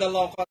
the local